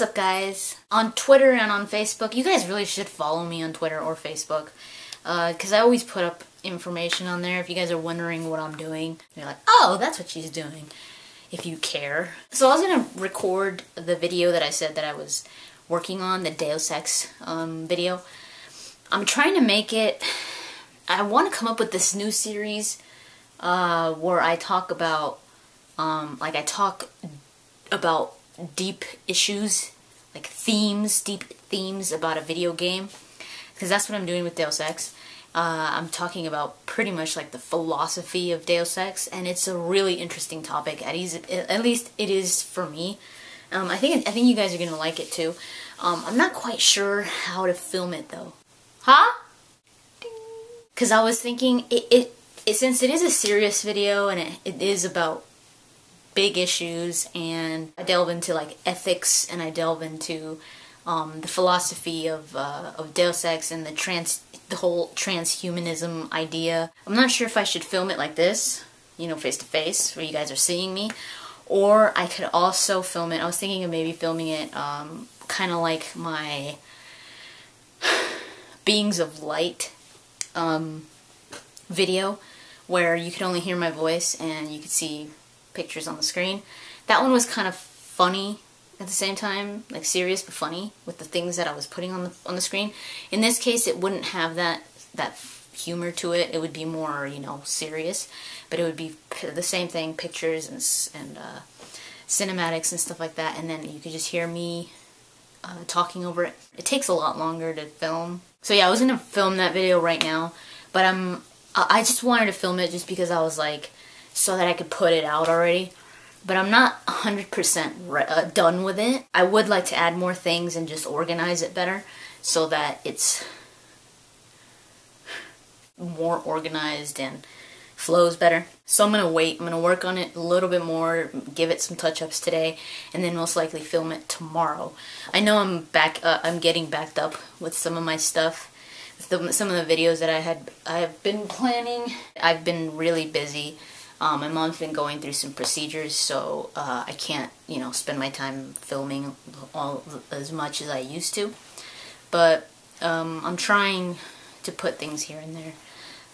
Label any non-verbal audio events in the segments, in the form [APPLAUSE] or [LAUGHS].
What's up, guys? On Twitter and on Facebook, you guys really should follow me on Twitter or Facebook because uh, I always put up information on there. If you guys are wondering what I'm doing, you're like, oh, that's what she's doing. If you care. So I was gonna record the video that I said that I was working on, the Deus Ex um, video. I'm trying to make it. I want to come up with this new series uh, where I talk about, um, like I talk about deep issues, like themes, deep themes about a video game. Because that's what I'm doing with Deus Ex. Uh, I'm talking about pretty much like the philosophy of Deus Ex, and it's a really interesting topic. At least, at least it is for me. Um, I think I think you guys are gonna like it too. Um, I'm not quite sure how to film it though. Huh? Because I was thinking it, it, it, since it is a serious video and it, it is about big issues and I delve into like ethics and I delve into um, the philosophy of uh, of Deus Ex and the trans the whole transhumanism idea. I'm not sure if I should film it like this, you know, face to face, where you guys are seeing me, or I could also film it. I was thinking of maybe filming it um, kind of like my [SIGHS] Beings of Light um, video, where you could only hear my voice and you could see pictures on the screen. That one was kind of funny at the same time, like serious but funny with the things that I was putting on the on the screen. In this case, it wouldn't have that that humor to it. It would be more, you know, serious, but it would be the same thing, pictures and and uh, cinematics and stuff like that, and then you could just hear me uh, talking over it. It takes a lot longer to film. So yeah, I was gonna film that video right now, but I'm I just wanted to film it just because I was like, so that I could put it out already. But I'm not 100% uh, done with it. I would like to add more things and just organize it better so that it's more organized and flows better. So I'm gonna wait. I'm gonna work on it a little bit more, give it some touch-ups today, and then most likely film it tomorrow. I know I'm back. Uh, I'm getting backed up with some of my stuff. The, some of the videos that I had I have been planning. I've been really busy um, my mom's been going through some procedures, so uh, I can't, you know, spend my time filming all as much as I used to. But um, I'm trying to put things here and there.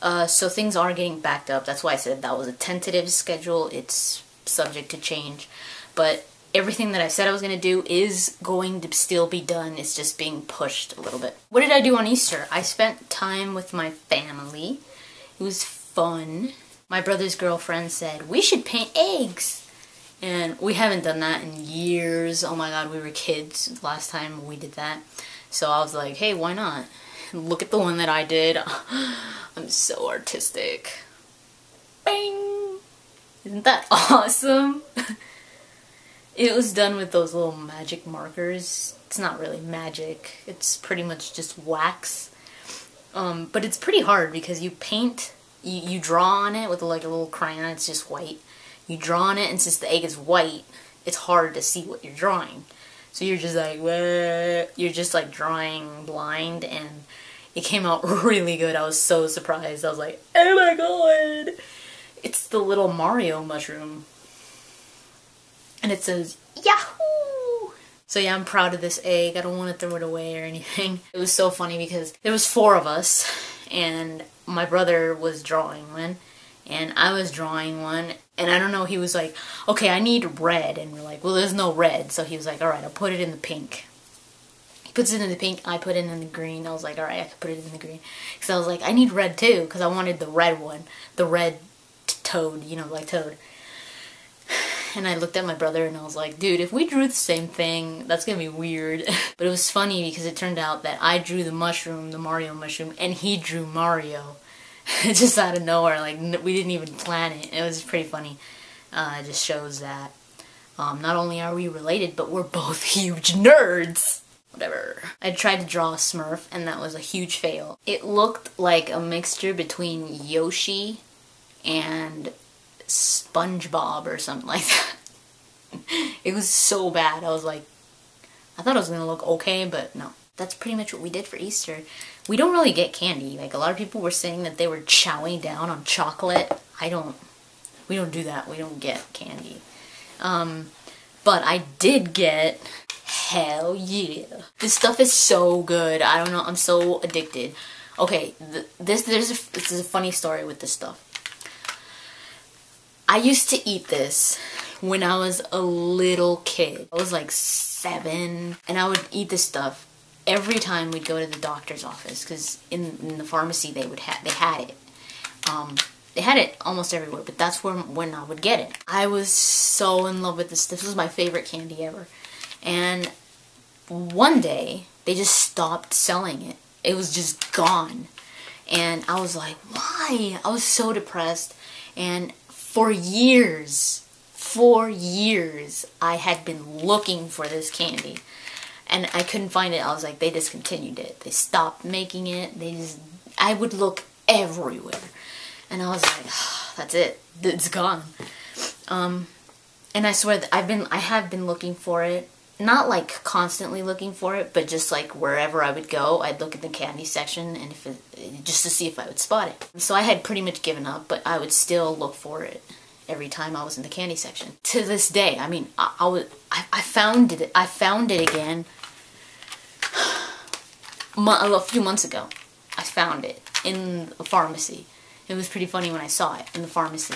Uh, so things are getting backed up. That's why I said that was a tentative schedule. It's subject to change. But everything that I said I was going to do is going to still be done. It's just being pushed a little bit. What did I do on Easter? I spent time with my family. It was fun my brother's girlfriend said, we should paint eggs. And we haven't done that in years. Oh my god, we were kids last time we did that. So I was like, hey, why not? Look at the one that I did. [LAUGHS] I'm so artistic. Bang! Isn't that [LAUGHS] awesome? [LAUGHS] it was done with those little magic markers. It's not really magic. It's pretty much just wax. Um, but it's pretty hard because you paint you, you draw on it with like a little crayon, it's just white. You draw on it, and since the egg is white, it's hard to see what you're drawing. So you're just like, what? You're just like drawing blind, and it came out [LAUGHS] really good. I was so surprised. I was like, oh my god! It's the little Mario mushroom. And it says, Yahoo! So yeah, I'm proud of this egg. I don't want to throw it away or anything. [LAUGHS] It was so funny because there was four of us, and my brother was drawing one and I was drawing one and I don't know he was like okay I need red and we're like well there's no red so he was like alright I'll put it in the pink. He puts it in the pink I put it in the green I was like alright I can put it in the green because I was like I need red too because I wanted the red one the red toad you know like toad and I looked at my brother and I was like, dude, if we drew the same thing, that's gonna be weird. [LAUGHS] but it was funny because it turned out that I drew the mushroom, the Mario mushroom, and he drew Mario. [LAUGHS] just out of nowhere, like we didn't even plan it. It was pretty funny. Uh, it just shows that um, not only are we related, but we're both [LAUGHS] huge nerds. Whatever. I tried to draw a Smurf, and that was a huge fail. It looked like a mixture between Yoshi and SpongeBob or something like that. it was so bad. I was like, I thought it was gonna look okay, but no. That's pretty much what we did for Easter. We don't really get candy. Like a lot of people were saying that they were chowing down on chocolate. I don't. We don't do that. We don't get candy. Um, but I did get hell yeah. This stuff is so good. I don't know. I'm so addicted. Okay, th this there's a, this is a funny story with this stuff. I used to eat this when I was a little kid. I was like seven, and I would eat this stuff every time we'd go to the doctor's office because in, in, the pharmacy they would have they had it. Um, they had it almost everywhere, but that's where when I would get it. I was so in love with this. This was my favorite candy ever. And one day they just stopped selling it. It was just gone. And I was like, why? I was so depressed. And for years, for years, I had been looking for this candy. And I couldn't find it. I was like, they discontinued it. They stopped making it. They just, I would look everywhere. And I was like, oh, [SIGHS] that's it. It's gone. Um, and I swear that I've been, I have been looking for it. Not like constantly looking for it, but just like wherever I would go, I'd look at the candy section and if it, just to see if I would spot it. So I had pretty much given up, but I would still look for it every time I was in the candy section. To this day, I mean, I, I was, I, I found it, I found it again [SIGHS] a few months ago. I found it in a pharmacy. It was pretty funny when I saw it in the pharmacy.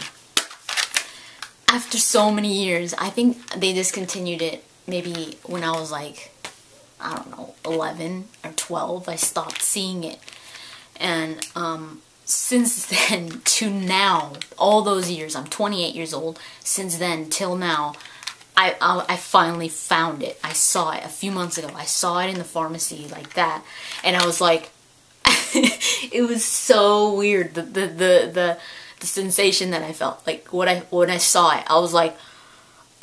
After so many years, I think they discontinued it maybe when I was like, I don't know, 11 or 12. I stopped seeing it. And um, since [LAUGHS] then to now, all those years, I'm 28 years old, since then till now, I, I, I, finally found it. I saw it a few months ago. I saw it in the pharmacy like that. And I was like, [LAUGHS] it was so weird. The, the, the, the, the sensation that I felt, like what I, when I saw it, I was like, [LAUGHS]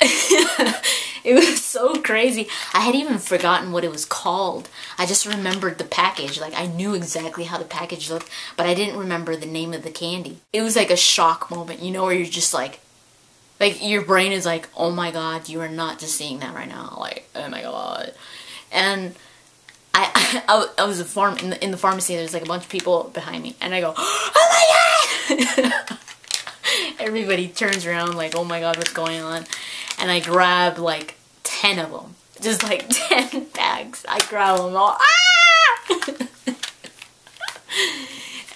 it was [LAUGHS] so crazy. I had even forgotten what it was called. I just remembered the package. Like I knew exactly how the package looked, but I didn't remember the name of the candy. It was like a shock moment, you know, where you're just like, like your brain is like, oh my god, you are not just seeing that right now. Like, oh my god. And I, [LAUGHS] I, I was a farm in the, in the pharmacy. There's like a bunch of people behind me, and I go, "Oh my god!" [LAUGHS] Everybody turns around like, "Oh my god, what's going on?" And I grab like ten of them, just like [LAUGHS] ten bags. I grab them all. Ah! [LAUGHS]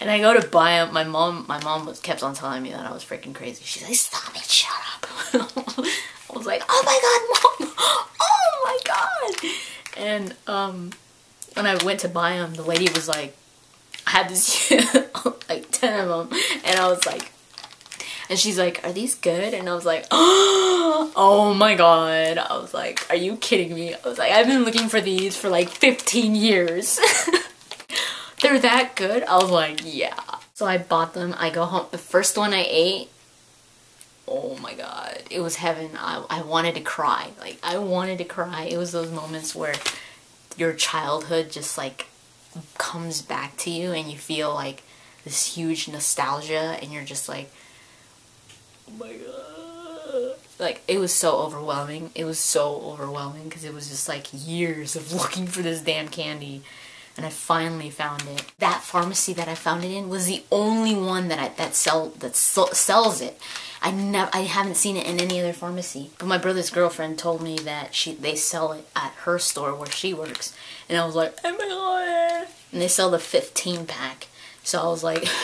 and I go to buy them. My mom, my mom was kept on telling me that I was freaking crazy. She's like, "Stop it, shut up." [LAUGHS] I was like, "Oh my god, mom! Oh my god!" And um when I went to buy them, the lady was like, I had this, like 10 of them, and I was like, and she's like, are these good? And I was like, [GASPS] oh my god. I was like, are you kidding me? I was like, I've been looking for these for like 15 years. [LAUGHS] They're that good? I was like, yeah. So I bought them. I go home. The first one I ate, oh my god. It was heaven. I, I wanted to cry. Like, I wanted to cry. It was those moments where your childhood just like comes back to you and you feel like this huge nostalgia and you're just like my god like it was so overwhelming it was so overwhelming because it was just like years of [LAUGHS] looking for this damn candy and I finally found it. That pharmacy that I found it in was the only one that I, that sell that sells it. I never, I haven't seen it in any other pharmacy. But my brother's girlfriend told me that she they sell it at her store where she works, and I was like, oh my god! And they sell the 15 pack, so I was like. [LAUGHS]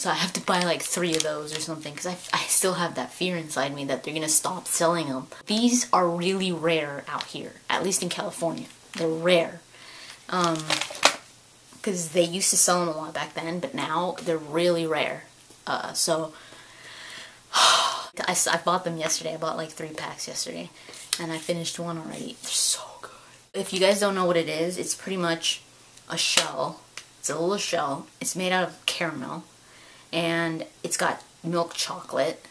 So I have to buy like three of those or something because I, I still have that fear inside me that they're going to stop selling them. These are really rare out here, at least in California. They're rare. Um, because they used to sell them a lot back then, but now they're really rare. Uh, so [SIGHS] I, I bought them yesterday. I bought like three packs yesterday, and I finished one already. They're so good. If you guys don't know what it is, it's pretty much a shell. It's a little shell. It's made out of caramel, and it's got milk chocolate,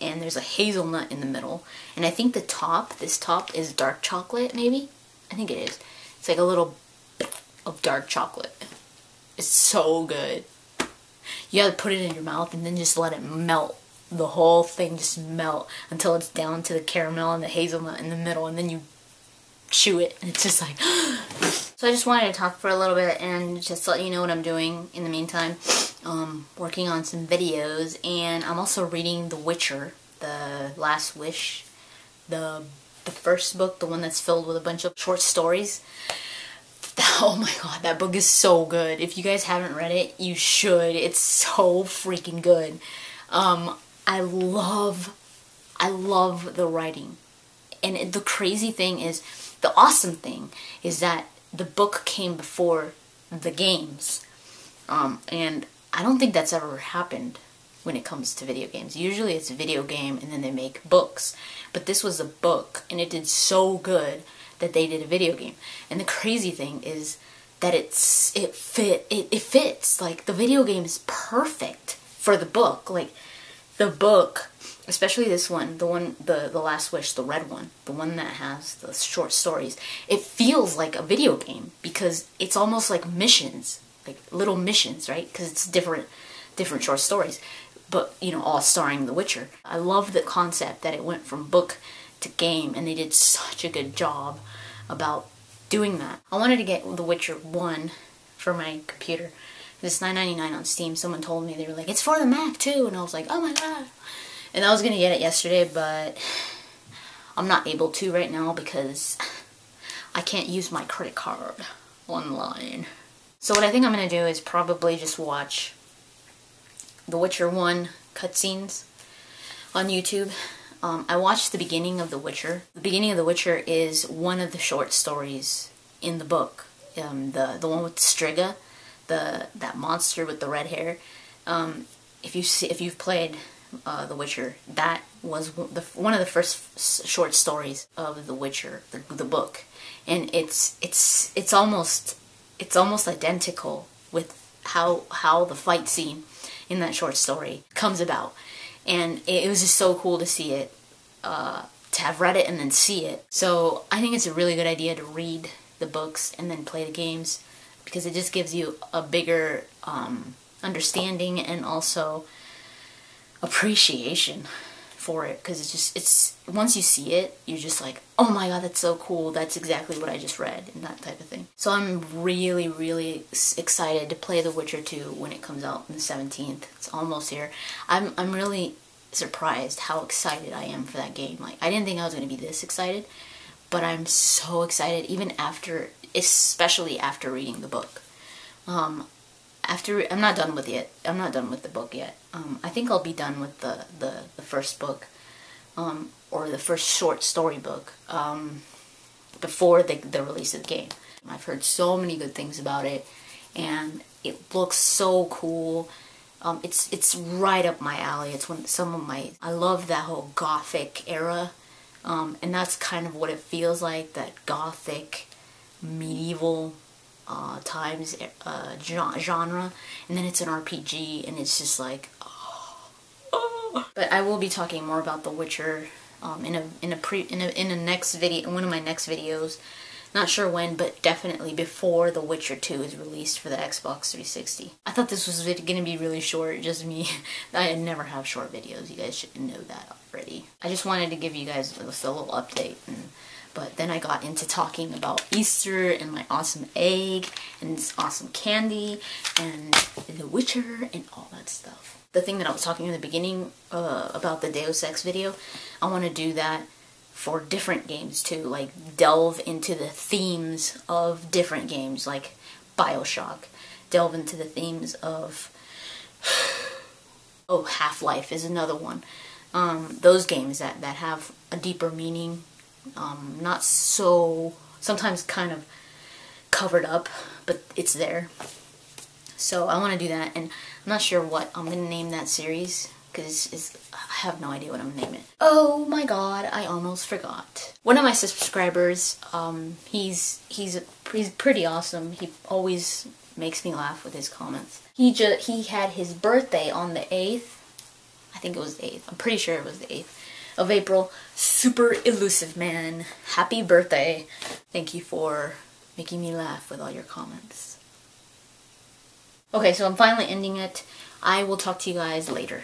and there's a hazelnut in the middle. And I think the top, this top, is dark chocolate, maybe? I think it is. It's like a little of dark chocolate. It's so good. You gotta put it in your mouth and then just let it melt the whole thing just melt until it's down to the caramel and the hazelnut in the middle and then you chew it and it's just like [GASPS] so I just wanted to talk for a little bit and just let you know what I'm doing in the meantime um, working on some videos and I'm also reading The Witcher the Last Wish the the first book, the one that's filled with a bunch of short stories. [LAUGHS] Oh my god, that book is so good. If you guys haven't read it, you should. It's so freaking good. Um, I love, I love the writing. And the crazy thing is, the awesome thing is that the book came before the games. Um, and I don't think that's ever happened when it comes to video games. Usually it's a video game and then they make books. But this was a book and it did so good that they did a video game. And the crazy thing is that it's it fit it, it fits. Like the video game is perfect for the book. Like the book, especially this one, the one the the last wish, the red one, the one that has the short stories. It feels like a video game because it's almost like missions, like little missions, right? Because it's different different short stories but you know, all starring The Witcher. I love the concept that it went from book to game, and they did such a good job about doing that. I wanted to get The Witcher 1 for my computer. It's $9.99 on Steam. Someone told me, they were like, it's for the Mac too. And I was like, oh my god. And I was to get it yesterday, but I'm not able to right now because I can't use my credit card online. So what I think I'm going to do is probably just watch the Witcher 1 cutscenes on YouTube. Um, I watched the beginning of The Witcher. The beginning of The Witcher is one of the short stories in the book. Um, the the one with Striga, the that monster with the red hair. Um, if you see, if you've played uh, The Witcher, that was the, one of the first short stories of The Witcher, the, the book, and it's it's it's almost it's almost identical with how how the fight scene in that short story comes about. And it, was just so cool to see it, uh, to have read it and then see it. So I think it's a really good idea to read the books and then play the games because it just gives you a bigger um, understanding and also appreciation for it because it's just it's once you see it you're just like oh my god that's so cool. That's exactly what i just read and that type of thing. So i'm really really excited to play the witcher 2 when it comes out on the 17th it's almost here. I'm i'm really surprised how excited i am for that game. Like i didn't think i was going to be this excited but i'm so excited even after especially after reading the book. Um, after I'm not done with it. I'm not done with the book yet. Um, I think I'll be done with the the, the first book, um, or the first short story book, um, before the the release of the game. I've heard so many good things about it, and it looks so cool. Um, it's it's right up my alley. It's one some of my I love that whole gothic era, um, and that's kind of what it feels like. That gothic medieval uh, times uh, genre, and then it's an RPG, and it's just like, oh, oh. But I will be talking more about The Witcher um, in a in a pre in a in a next video in one of my next videos. Not sure when, but definitely before The Witcher 2 is released for the Xbox 360. I thought this was to be really short, just me. [LAUGHS] I never have short videos, you guys should know that already. I just wanted to give you guys a little update and but then I got into talking about Easter and my awesome egg and this awesome candy and The Witcher and all that stuff. The thing that I was talking in the beginning uh, about the Deus Ex video, I want to do that for different games too, like delve into the themes of different games, like Bioshock, delve into the themes of [SIGHS] oh Half Life is another one. Um, those games that that have a deeper meaning um, not so, sometimes kind of covered up, but it's there. So I want to do that, and I'm not sure what I'm going to name that series, because I have no idea what I'm going to name it. Oh my god, I almost forgot. One of my subscribers, um, he's, he's, he's pretty awesome. He always makes me laugh with his comments. He just, he had his birthday on the 8th. I think it was the 8th. I'm pretty sure it was the 8th of April. Super elusive man. Happy birthday. Thank you for making me laugh with all your comments. Okay, so I'm finally ending it. I will talk to you guys later.